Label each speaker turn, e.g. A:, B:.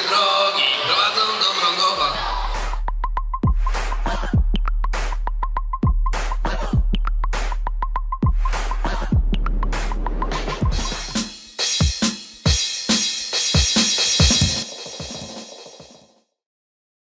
A: Rock.